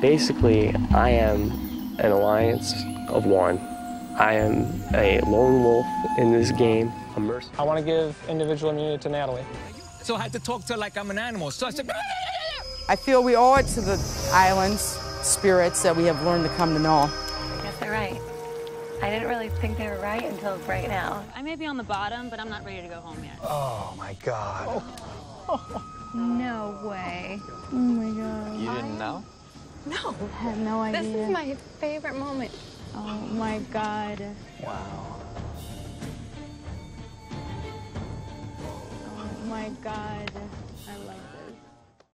Basically, I am an alliance of one. I am a lone wolf in this game. A merc- I want to give individual immunity to Natalie. So I had to talk to her like I'm an animal. So I said, I feel we owe it to the island's spirits that we have learned to come to know. I guess they're right. I didn't really think they were right until right now. I may be on the bottom, but I'm not ready to go home yet. Oh my God. No way. Oh my god. You didn't know? I had no idea. This is my favorite moment. Oh my god. Wow. Oh my god. I love